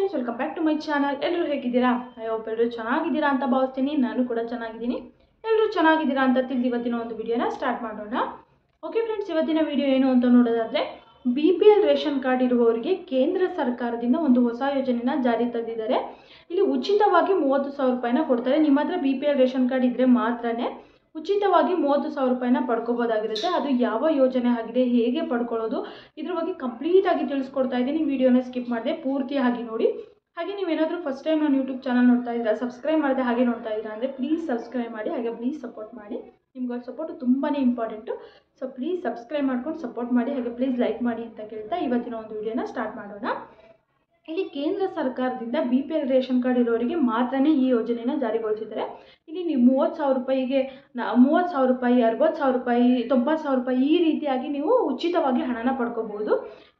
Friends welcome back to my channel ಎಲ್ಲರೂ ಹೇಗಿದ್ದೀರಾ? Hope ಎಲ್ಲರೂ ಚೆನ್ನಾಗಿದ್ದೀರಾ ಅಂತ ಭಾವಿಸ್ತೀನಿ. ನಾನು ಕೂಡ ಚೆನ್ನಾಗಿದ್ದೀನಿ. ಎಲ್ಲರೂ ಚೆನ್ನಾಗಿದ್ದೀರಾ ಅಂತ ತಿಳಿದು ಇವತ್ತಿನ ಒಂದು ವಿಡಿಯೋನ ಸ್ಟಾರ್ಟ್ ಮಾಡೋಣ. ಓಕೆ ಫ್ರೆಂಡ್ಸ್ ಇವತ್ತಿನ ವಿಡಿಯೋ ಏನು ಅಂತ ನೋಡೋದಾದರೆ B P L ration card ಇರುವವರಿಗೆ ಕೇಂದ್ರ ಸರ್ಕಾರದಿಂದ ಒಂದು ಹೊಸ ಯೋಜನೆನ ಜಾರಿ ತಂದಿದ್ದಾರೆ. ಇಲ್ಲಿ ಉಚಿತವಾಗಿ ಮೂವತ್ತು ಸಾವಿರ ರೂಪಾಯಿನ ಕೊಡ್ತಾರೆ. ನಿಮ್ಮ ಹತ್ರ B P L ration card ಇದ್ದರೆ ಮಾತ್ರನೇ ಉಚಿತವಾಗಿ ಮೂವತ್ತು ಸಾವಿರ ರೂಪಾಯಿನ ಪಡ್ಕೋಬೋದಾಗಿರುತ್ತೆ. ಅದು ಯಾವ ಯೋಜನೆ ಆಗಿದೆ, ಹೇಗೆ ಪಡ್ಕೊಳ್ಳೋದು, ಇದ್ರ ಬಗ್ಗೆ ಕಂಪ್ಲೀಟಾಗಿ ತಿಳಿಸ್ಕೊಡ್ತಾ ಇದ್ದೀನಿ. ವಿಡಿಯೋನ ಸ್ಕಿಪ್ ಮಾಡಿದೆ ಪೂರ್ತಿಯಾಗಿ ನೋಡಿ. ಹಾಗೆ ನೀವೇನಾದರೂ ಫಸ್ಟ್ ಟೈಮ್ ನಾನು ಯೂಟ್ಯೂಬ್ ಚಾನಲ್ ನೋಡ್ತಾ ಇದ್ದೀರಾ ಸಬ್ಸ್ಕ್ರೈಬ್ ಮಾಡಿದೆ ಹಾಗೆ ನೋಡ್ತಾ ಇದ್ದೀರಾ ಅಂದರೆ ಪ್ಲೀಸ್ ಸಬ್ಸ್ಕ್ರೈಬ್ ಮಾಡಿ, ಹಾಗೆ ಪ್ಲೀಸ್ ಸಪೋರ್ಟ್ ಮಾಡಿ. ನಿಮ್ಗೆ ಸಪೋರ್ಟ್ ತುಂಬಾ ಇಂಪಾರ್ಟೆಂಟು ಸೊ ಪ್ಲೀಸ್ ಸಬ್ಸ್ಕ್ರೈಬ್ ಮಾಡ್ಕೊಂಡು ಸಪೋರ್ಟ್ ಮಾಡಿ, ಹಾಗೆ ಪ್ಲೀಸ್ ಲೈಕ್ ಮಾಡಿ ಅಂತ ಕೇಳ್ತಾ ಇವತ್ತಿನ ಒಂದು ವಿಡಿಯೋನ ಸ್ಟಾರ್ಟ್ ಮಾಡೋಣ. ಇಲ್ಲಿ ಕೇಂದ್ರ ಸರ್ಕಾರದಿಂದ B P L ration card ಇರೋರಿಗೆ ಮಾತ್ರನೇ ಈ ಯೋಜನೆನ ಜಾರಿಗೊಳಿಸಿದ್ದಾರೆ. ಇಲ್ಲಿ ನೀವು ಮೂವತ್ತು ಸಾವಿರ ರೂಪಾಯಿಗೆ ನ, ಮೂವತ್ತು ಸಾವಿರ ರೂಪಾಯಿ, ಅರವತ್ತು ಸಾವಿರ ರೂಪಾಯಿ, ತೊಂಬತ್ತು ಸಾವಿರ ರೂಪಾಯಿ ಈ ರೀತಿಯಾಗಿ ನೀವು ಉಚಿತವಾಗಿ ಹಣನ ಪಡ್ಕೋಬೋದು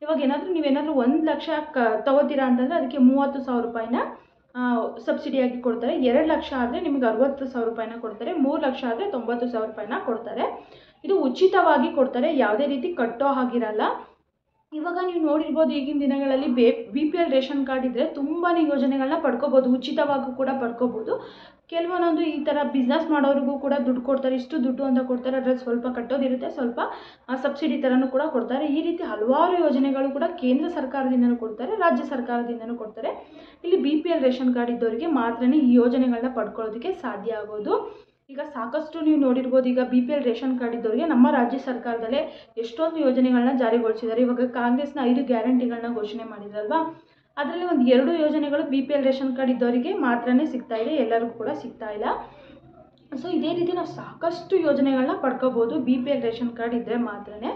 ಇವಾಗ ಏನಾದರೂ ನೀವೇನಾದರೂ ಒಂದು ಲಕ್ಷ ಕ, ತಗೋತೀರಾ ಅಂತಂದರೆ ಅದಕ್ಕೆ ಮೂವತ್ತು ಸಾವಿರ ರೂಪಾಯಿನ ಸಬ್ಸಿಡಿಯಾಗಿ ಕೊಡ್ತಾರೆ. ಎರಡು ಲಕ್ಷ ಆದರೆ ನಿಮಗೆ ಅರವತ್ತು ಸಾವಿರ ರೂಪಾಯಿನ ಕೊಡ್ತಾರೆ. ಮೂರು ಲಕ್ಷ ಆದರೆ ತೊಂಬತ್ತು ಸಾವಿರ ರೂಪಾಯಿನ ಕೊಡ್ತಾರೆ. ಇದು ಉಚಿತವಾಗಿ ಕೊಡ್ತಾರೆ. ಯಾವುದೇ ರೀತಿ ಕಟ್ಟೋ ಹಾಗಿರಲ್ಲ. ಇವಾಗ ನೀವು ನೋಡಿರ್ಬೋದು ಈಗಿನ ದಿನಗಳಲ್ಲಿ ಬೇ B P L ration card ಇದ್ದರೆ ತುಂಬಾ ಯೋಜನೆಗಳನ್ನ ಪಡ್ಕೋಬೋದು, ಉಚಿತವಾಗೂ ಕೂಡ ಪಡ್ಕೋಬೋದು. ಕೆಲವೊಂದೊಂದು ಈ ಥರ ಬಿಸ್ನೆಸ್ ಮಾಡೋರಿಗೂ ಕೂಡ ದುಡ್ಡು ಕೊಡ್ತಾರೆ, ಇಷ್ಟು ದುಡ್ಡು ಅಂತ ಕೊಡ್ತಾರೆ, ಅದರಲ್ಲಿ ಸ್ವಲ್ಪ ಕಟ್ಟೋದಿರುತ್ತೆ, ಸ್ವಲ್ಪ ಸಬ್ಸಿಡಿ ಥರನೂ ಕೂಡ ಕೊಡ್ತಾರೆ. ಈ ರೀತಿ ಹಲವಾರು ಯೋಜನೆಗಳು ಕೂಡ ಕೇಂದ್ರ ಸರ್ಕಾರದಿಂದನೂ ಕೊಡ್ತಾರೆ, ರಾಜ್ಯ ಸರ್ಕಾರದಿಂದನೂ ಕೊಡ್ತಾರೆ. ಇಲ್ಲಿ B P L ration card ಇದ್ದವರಿಗೆ ಮಾತ್ರನೇ ಈ ಯೋಜನೆಗಳನ್ನ ಪಡ್ಕೊಳ್ಳೋದಕ್ಕೆ ಸಾಧ್ಯ ಆಗೋದು. ಈಗ ಸಾಕಷ್ಟು ನೀವು ನೋಡಿರ್ಬೋದು, ಈಗ B P L ration card ಇದ್ದವರಿಗೆ ನಮ್ಮ ರಾಜ್ಯ ಸರ್ಕಾರದಲ್ಲೇ ಎಷ್ಟೊಂದು ಯೋಜನೆಗಳನ್ನ ಜಾರಿಗೊಳಿಸಿದ್ದಾರೆ. ಇವಾಗ ಕಾಂಗ್ರೆಸ್ನ ಐದು ಗ್ಯಾರಂಟಿಗಳನ್ನ ಘೋಷಣೆ ಮಾಡಿದ್ರಲ್ವಾ? ಅದರಲ್ಲಿ ಒಂದು ಎರಡು ಯೋಜನೆಗಳು B P L ration card ಇದ್ದವರಿಗೆ ಮಾತ್ರನೇ ಸಿಗ್ತಾ ಇದೆ, ಎಲ್ಲರಿಗೂ ಕೂಡ ಸಿಗ್ತಾ ಇಲ್ಲ. ಸೊ ಇದೇ ರೀತಿ ನಾವು ಸಾಕಷ್ಟು ಯೋಜನೆಗಳನ್ನ ಪಡ್ಕೋಬೋದು B P L ration card ಇದ್ದರೆ ಮಾತ್ರನೇ.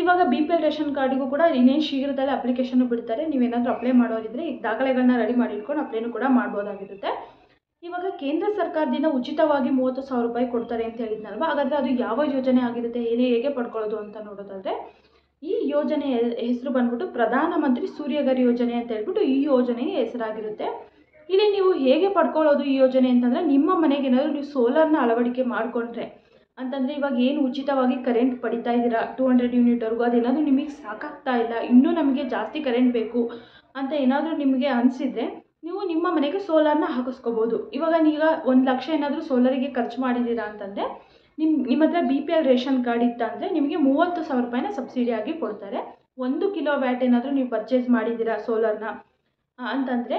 ಇವಾಗ ಬಿ ಪಿ ಎಲ್ ರೇಷನ್ ಕಾರ್ಡಿಗೂ ಕೂಡ ಇನ್ನೇನು ಶೀಘ್ರದಲ್ಲೇ ಅಪ್ಲಿಕೇಶನ್ ಬಿಡ್ತಾರೆ. ನೀವೇನಾದರೂ ಅಪ್ಲೈ ಮಾಡೋರಿದ್ದರೆ ಈ ದಾಖಲೆಗಳನ್ನ ರೆಡಿ ಮಾಡಿ ಇಟ್ಕೊಂಡು ಅಪ್ಲೈನೂ ಕೂಡ ಮಾಡ್ಬೋದಾಗಿರುತ್ತೆ. ಇವಾಗ ಕೇಂದ್ರ ಸರ್ಕಾರದಿಂದ ಉಚಿತವಾಗಿ ಮೂವತ್ತು ಸಾವಿರ ರೂಪಾಯಿ ಕೊಡ್ತಾರೆ ಅಂತ ಹೇಳಿದ್ನಲ್ವ? ಹಾಗಾದರೆ ಅದು ಯಾವ ಯೋಜನೆ ಆಗಿರುತ್ತೆ? ಏನೇ ಹೇಗೆ ಪಡ್ಕೊಳ್ಳೋದು ಅಂತ ನೋಡೋದಾದರೆ, ಈ ಯೋಜನೆ ಹೆಸರು ಬಂದ್ಬಿಟ್ಟು ಪ್ರಧಾನಮಂತ್ರಿ ಸೂರ್ಯಗರ್ ಯೋಜನೆ ಅಂತ ಹೇಳ್ಬಿಟ್ಟು ಈ ಯೋಜನೆಯ ಹೆಸರಾಗಿರುತ್ತೆ. ಇಲ್ಲಿ ನೀವು ಹೇಗೆ ಪಡ್ಕೊಳ್ಳೋದು ಈ ಯೋಜನೆ ಅಂತಂದರೆ, ನಿಮ್ಮ ಮನೆಗೆ ಏನಾದರೂ ನೀವು ಸೋಲಾರ್ನ ಅಳವಡಿಕೆ ಮಾಡಿಕೊಂಡ್ರೆ, ಅಂತಂದರೆ ಇವಾಗ ಏನು ಉಚಿತವಾಗಿ ಕರೆಂಟ್ ಪಡಿತಾ ಇದ್ದೀರಾ? ಟೂ ಹಂಡ್ರೆಡ್ ಯೂನಿಟ್ವರೆಗೂ ಅದೇನಾದರೂ ನಿಮಗೆ ಸಾಕಾಗ್ತಾ ಇಲ್ಲ, ಇನ್ನೂ ನಮಗೆ ಜಾಸ್ತಿ ಕರೆಂಟ್ ಬೇಕು ಅಂತ ಏನಾದರೂ ನಿಮಗೆ ಅನಿಸಿದರೆ ನೀವು ನಿಮ್ಮ ಮನೆಗೆ ಸೋಲಾರ್ನ ಹಾಕಿಸ್ಕೋಬೋದು. ಇವಾಗ ನೀಗ ಒಂದು ಲಕ್ಷ ಏನಾದರೂ ಸೋಲಾರಿಗೆ ಖರ್ಚು ಮಾಡಿದ್ದೀರಾ ಅಂತಂದರೆ ನಿಮ್ಮ ನಿಮ್ಮ ಹತ್ರ B P L ration card ಇತ್ತಂದರೆ ನಿಮಗೆ ಮೂವತ್ತು ಸಾವಿರ ರೂಪಾಯಿನ ಸಬ್ಸಿಡಿಯಾಗಿ ಕೊಡ್ತಾರೆ. ಒಂದು ಕಿಲೋ ವ್ಯಾಟ್ ಏನಾದರೂ ನೀವು ಪರ್ಚೇಸ್ ಮಾಡಿದ್ದೀರಾ ಸೋಲಾರ್ನ ಅಂತಂದರೆ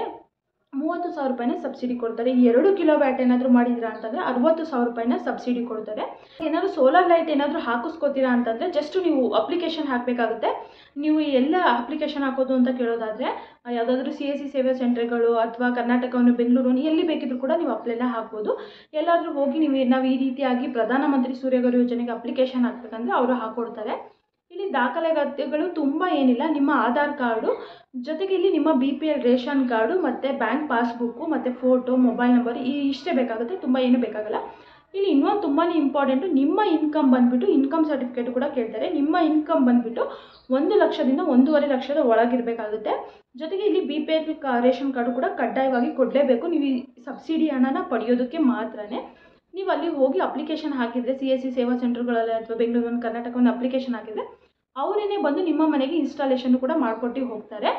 ಮೂವತ್ತು ಸಾವಿರ ರೂಪಾಯಿನ ಸಬ್ಸಿಡಿ ಕೊಡ್ತಾರೆ. ಎರಡು ಕಿಲೋ ವ್ಯಾಟ್ ಏನಾದರೂ ಮಾಡಿದ್ದೀರಾ ಅಂತಂದರೆ ಅರವತ್ತು ಸಾವಿರ ರೂಪಾಯಿನ ಸಬ್ಸಿಡಿ ಕೊಡ್ತಾರೆ. ಏನಾದರೂ ಸೋಲಾರ್ ಲೈಟ್ ಏನಾದರೂ ಹಾಕಿಸ್ಕೋತೀರಾ ಅಂತಂದರೆ ಜಸ್ಟ್ ನೀವು ಅಪ್ಲಿಕೇಶನ್ ಹಾಕಬೇಕಾಗುತ್ತೆ. ನೀವು ಎಲ್ಲ ಅಪ್ಲಿಕೇಶನ್ ಹಾಕೋದು ಅಂತ ಕೇಳೋದಾದರೆ ಯಾವುದಾದ್ರೂ ಸಿ ಎಸ್ ಸಿ ಸೇವಾ ಸೆಂಟರ್ಗಳು ಅಥವಾ ಕರ್ನಾಟಕವನ್ನು ಬೆಂಗಳೂರು ಎಲ್ಲಿ ಬೇಕಿದ್ರೂ ಕೂಡ ನೀವು ಅಪ್ಲೆಲ್ಲ ಹಾಕ್ಬೋದು. ಎಲ್ಲಾದರೂ ಹೋಗಿ ನೀವು ನಾವು ಈ ರೀತಿಯಾಗಿ ಪ್ರಧಾನಮಂತ್ರಿ ಸೂರ್ಯಗರ್ ಯೋಜನೆಗೆ ಅಪ್ಲಿಕೇಶನ್ ಹಾಕ್ಬೇಕಂದ್ರೆ ಅವರು ಹಾಕ್ಕೊಡ್ತಾರೆ ಇಲ್ಲಿ ದಾಖಲೆಗತ್ಯಗಳು ತುಂಬ ಏನಿಲ್ಲ. ನಿಮ್ಮ ಆಧಾರ್ ಕಾರ್ಡು, ಜೊತೆಗೆ ಇಲ್ಲಿ ನಿಮ್ಮ B P L ration card ಮತ್ತು ಬ್ಯಾಂಕ್ ಪಾಸ್ಬುಕ್ಕು ಮತ್ತು ಫೋಟೋ, ಮೊಬೈಲ್ ನಂಬರ್ ಈ ಇಷ್ಟೇ ಬೇಕಾಗುತ್ತೆ. ತುಂಬ ಏನೂ ಬೇಕಾಗಲ್ಲ. ಇಲ್ಲಿ ಇನ್ನೊಂದು ತುಂಬಾ ಇಂಪಾರ್ಟೆಂಟು ನಿಮ್ಮ ಇನ್ಕಮ್ ಬಂದುಬಿಟ್ಟು ಇನ್ಕಮ್ ಸರ್ಟಿಫಿಕೇಟ್ ಕೂಡ ಕೇಳ್ತಾರೆ. ನಿಮ್ಮ ಇನ್ಕಮ್ ಬಂದುಬಿಟ್ಟು ಒಂದು ಲಕ್ಷದಿಂದ ಒಂದೂವರೆ ಲಕ್ಷದ ಒಳಗಿರಬೇಕಾಗುತ್ತೆ. ಜೊತೆಗೆ ಇಲ್ಲಿ B P L ration card ಕೂಡ ಕಡ್ಡಾಯವಾಗಿ ಕೊಡಲೇಬೇಕು. ನೀವು ಈ ಸಬ್ಸಿಡಿ ಹಣನ ಪಡೆಯೋದಕ್ಕೆ ಮಾತ್ರನೇ. ನೀವು ಅಲ್ಲಿ ಹೋಗಿ ಅಪ್ಲಿಕೇಶನ್ ಹಾಕಿದರೆ ಸಿ ಎಸ್ ಸಿ ಸೇವಾ ಸೆಂಟರ್ಗಳಲ್ಲಿ ಅಥವಾ ಬೆಂಗಳೂರು ಒಂದು ಅಪ್ಲಿಕೇಶನ್ ಹಾಕಿದರೆ, ಅವರೇನೆ ಬಂದು ನಿಮ್ಮ ಮನೆಗೆ ಇನ್ಸ್ಟಾಲೇಷನ್ ಕೂಡ ಮಾಡಿಕೊಟ್ಟು ಹೋಗ್ತಾರೆ.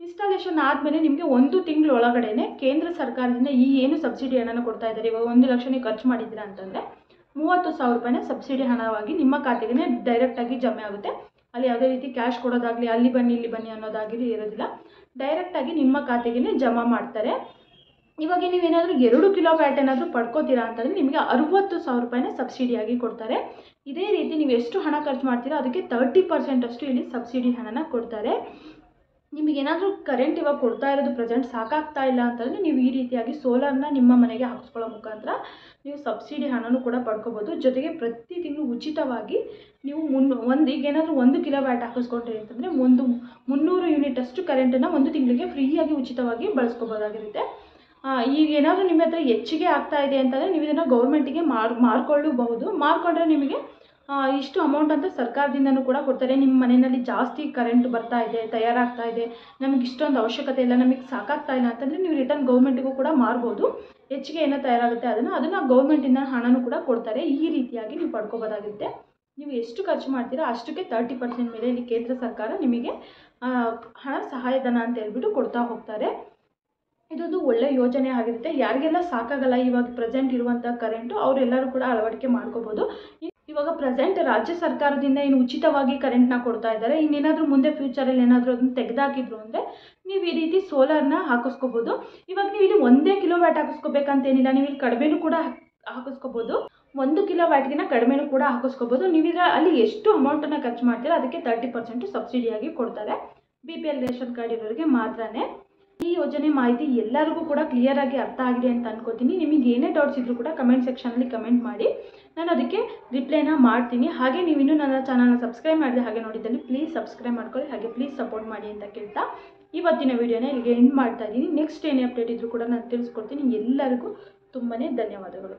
ಇನ್ಸ್ಟಾಲೇಷನ್ ಆದಮೇಲೆ ನಿಮಗೆ ಒಂದು ತಿಂಗಳ ಒಳಗಡೆನೆ ಕೇಂದ್ರ ಸರ್ಕಾರದಿಂದ ಈ ಏನು ಸಬ್ಸಿಡಿ ಹಣನ ಕೊಡ್ತಾ ಇದ್ದಾರೆ, ಇವಾಗ ಒಂದು ಲಕ್ಷ ನೀವು ಖರ್ಚು ಮಾಡಿದ್ದೀರಾ ಅಂತಂದರೆ, ಮೂವತ್ತು ಸಾವಿರ ರೂಪಾಯಿನ ಸಬ್ಸಿಡಿ ಹಣವಾಗಿ ನಿಮ್ಮ ಖಾತೆಗೆ ಡೈರೆಕ್ಟಾಗಿ ಜಮೆ ಆಗುತ್ತೆ. ಅಲ್ಲಿ ಯಾವುದೇ ರೀತಿ ಕ್ಯಾಶ್ ಕೊಡೋದಾಗಲಿ, ಅಲ್ಲಿ ಬನ್ನಿ, ಇಲ್ಲಿ ಬನ್ನಿ ಅನ್ನೋದಾಗಲಿ ಇರೋದಿಲ್ಲ. ಡೈರೆಕ್ಟಾಗಿ ನಿಮ್ಮ ಖಾತೆಗೆ ಜಮಾ ಮಾಡ್ತಾರೆ. ಇವಾಗ ನೀವೇನಾದರೂ ಎರಡು ಕಿಲೋ ಬ್ಯಾಟ್ ಏನಾದರೂ ಪಡ್ಕೋತೀರಾ ಅಂತಂದರೆ ನಿಮಗೆ ಅರುವತ್ತು ಸಾವಿರ ರೂಪಾಯಿನ ಸಬ್ಸಿಡಿಯಾಗಿ ಕೊಡ್ತಾರೆ. ಇದೇ ರೀತಿ ನೀವು ಎಷ್ಟು ಹಣ ಖರ್ಚು ಮಾಡ್ತೀರಾ ಅದಕ್ಕೆ ತರ್ಟಿ ಪರ್ಸೆಂಟ್ ಅಷ್ಟು ಇಲ್ಲಿ ಸಬ್ಸಿಡಿ ಹಣನ ಕೊಡ್ತಾರೆ. ನಿಮಗೇನಾದರೂ ಕರೆಂಟ್ ಇವಾಗ ಕೊಡ್ತಾ ಇರೋದು ಪ್ರೆಸೆಂಟ್ ಸಾಕಾಗ್ತಾ ಇಲ್ಲ ಅಂತಂದರೆ ನೀವು ಈ ರೀತಿಯಾಗಿ ಸೋಲಾರ್ನ ನಿಮ್ಮ ಮನೆಗೆ ಹಾಕಿಸ್ಕೊಳ್ಳೋ ಮುಖಾಂತರ ನೀವು ಸಬ್ಸಿಡಿ ಹಣನೂ ಕೂಡ ಪಡ್ಕೋಬೋದು. ಜೊತೆಗೆ ಪ್ರತಿ ತಿಂಗಳು ಉಚಿತವಾಗಿ ನೀವು ಮುನ್ ಒಂದು ಈಗ ಏನಾದರೂ ಒಂದು ಕಿಲೋ ವ್ಯಾಟ್ ಹಾಕಿಸ್ಕೊಂಡ್ರಿ ಅಂತಂದರೆ ಒಂದು ಮುನ್ನೂರು ಯೂನಿಟ್ ಅಷ್ಟು ಕರೆಂಟನ್ನು ಒಂದು ತಿಂಗಳಿಗೆ ಫ್ರೀಯಾಗಿ ಉಚಿತವಾಗಿ ಬಳಸ್ಕೋಬೋದಾಗಿರುತ್ತೆ. ಈಗ ಏನಾದರೂ ನಿಮ್ಮ ಹತ್ರ ಹೆಚ್ಚಿಗೆ ಆಗ್ತಾ ಇದೆ ಅಂತಂದರೆ ನೀವು ಇದನ್ನು ಗೌರ್ಮೆಂಟಿಗೆ ಮಾರ್, ಮಾರ್ಕೊಳ್ಳಬಹುದು. ಮಾರ್ಕೊಂಡ್ರೆ ನಿಮಗೆ ಇಷ್ಟು ಅಮೌಂಟ್ ಅಂತ ಸರ್ಕಾರದಿಂದನೂ ಕೂಡ ಕೊಡ್ತಾರೆ. ನಿಮ್ಮ ಮನೆಯಲ್ಲಿ ಜಾಸ್ತಿ ಕರೆಂಟ್ ಬರ್ತಾ ಇದೆ, ತಯಾರಾಗ್ತಾ ಇದೆ. ನಮಗೆ ಇಷ್ಟೊಂದು ಅವಶ್ಯಕತೆ ಇಲ್ಲ, ನಮಗೆ ಸಾಕಾಗ್ತಾ ಇಲ್ಲ ಅಂತಂದರೆ ನೀವು ರಿಟರ್ನ್ ಗೌರ್ಮೆಂಟಿಗೂ ಕೂಡ ಮಾರ್ಬೋದು. ಹೆಚ್ಚಿಗೆ ಏನೋ ತಯಾರಾಗುತ್ತೆ ಅದನ್ನು ಅದನ್ನು ಗೌರ್ಮೆಂಟಿಂದ ಹಣನೂ ಕೂಡ ಕೊಡ್ತಾರೆ. ಈ ರೀತಿಯಾಗಿ ನೀವು ಪಡ್ಕೋಬೋದಾಗುತ್ತೆ. ನೀವು ಎಷ್ಟು ಖರ್ಚು ಮಾಡ್ತೀರಾ ಅಷ್ಟಕ್ಕೆ ತರ್ಟಿ ಪರ್ಸೆಂಟ್ ಮೇಲೆ ಇಲ್ಲಿ ಕೇಂದ್ರ ಸರ್ಕಾರ ನಿಮಗೆ ಹಣ ಸಹಾಯಧನ ಅಂತ ಹೇಳ್ಬಿಟ್ಟು ಕೊಡ್ತಾ ಹೋಗ್ತಾರೆ. ಇದೊಂದು ಒಳ್ಳೆ ಯೋಜನೆ ಆಗಿರುತ್ತೆ. ಯಾರಿಗೆಲ್ಲ ಸಾಕಾಗಲ್ಲ ಇವಾಗ ಪ್ರೆಸೆಂಟ್ ಇರುವಂಥ ಕರೆಂಟು ಅವರೆಲ್ಲರೂ ಕೂಡ ಅಳವಡಿಕೆ ಮಾಡ್ಕೋಬೋದು. ಇವಾಗ ಪ್ರೆಸೆಂಟ್ ರಾಜ್ಯ ಸರ್ಕಾರದಿಂದ ಏನು ಉಚಿತವಾಗಿ ಕರೆಂಟ್ನ ಕೊಡ್ತಾ ಇದ್ದಾರೆ. ಇನ್ನೇನಾದರೂ ಮುಂದೆ ಫ್ಯೂಚರಲ್ಲಿ ಏನಾದರೂ ಅದನ್ನ ತೆಗೆದಾಕಿದ್ರು ಅಂದರೆ ನೀವು ಈ ರೀತಿ ಸೋಲಾರ್ನ ಹಾಕಿಸ್ಕೋಬೋದು. ಇವಾಗ ನೀವು ಇಲ್ಲಿ ಒಂದೇ ಕಿಲೋ ವ್ಯಾಟ್ ಹಾಕಿಸ್ಕೋಬೇಕಂತೇನಿಲ್ಲ. ನೀವು ಇಲ್ಲಿ ಕಡಿಮೆನೂ ಕೂಡ ಹಾಕಿಸ್ಕೋಬೋದು. ಒಂದು ಕಿಲೋ ವ್ಯಾಟ್ಗಿನ ಕಡಿಮೆನೂ ಕೂಡ ಹಾಕಿಸ್ಕೋಬೋದು. ನೀವು ಈಗ ಅಲ್ಲಿ ಎಷ್ಟು ಅಮೌಂಟನ್ನು ಖರ್ಚು ಮಾಡ್ತೀರಾ ಅದಕ್ಕೆ ತರ್ಟಿ ಪರ್ಸೆಂಟು ಸಬ್ಸಿಡಿಯಾಗಿ ಕೊಡ್ತಾರೆ. ಬಿ ರೇಷನ್ ಕಾರ್ಡ್ ಇರೋರಿಗೆ ಮಾತ್ರನೇ. ಈ ಯೋಜನೆ ಮಾಹಿತಿ ಎಲ್ಲರಿಗೂ ಕೂಡ ಕ್ಲಿಯರ್ ಆಗಿ ಅರ್ಥ ಆಗಿದೆ ಅಂತ ಅನ್ಕೋತೀನಿ. ನಿಮಗೆ ಏನೇ ಡೌಟ್ಸ್ ಇದ್ರೂ ಕೂಡ ಕಮೆಂಟ್ ಸೆಕ್ಷನಲ್ಲಿ ಕಮೆಂಟ್ ಮಾಡಿ. ನಾನು ಅದಕ್ಕೆ ರಿಪ್ಲೈನ ಮಾಡ್ತೀನಿ. ಹಾಗೆ ನೀವು ಇನ್ನೂ ನನ್ನ ಚಾನಲ್ನ ಸಬ್ಸ್ಕ್ರೈಬ್ ಮಾಡಿದೆ ಹಾಗೆ ನೋಡಿದ್ದಲ್ಲಿ ಪ್ಲೀಸ್ ಸಬ್ಸ್ಕ್ರೈಬ್ ಮಾಡ್ಕೊಳ್ಳಿ. ಹಾಗೆ ಪ್ಲೀಸ್ ಸಪೋರ್ಟ್ ಮಾಡಿ ಅಂತ ಕೇಳ್ತಾ ಇವತ್ತಿನ ವಿಡಿಯೋನ ಇಲ್ಲಿಗೆ ಎಂಡ್ ಮಾಡ್ತಾ ಇದ್ದೀನಿ. ನೆಕ್ಸ್ಟ್ ಏನೇ ಅಪ್ಡೇಟ್ ಇದ್ರೂ ಕೂಡ ನಾನು ತಿಳಿಸ್ಕೊಡ್ತೀನಿ. ಎಲ್ಲರಿಗೂ ತುಂಬಾ ಧನ್ಯವಾದಗಳು.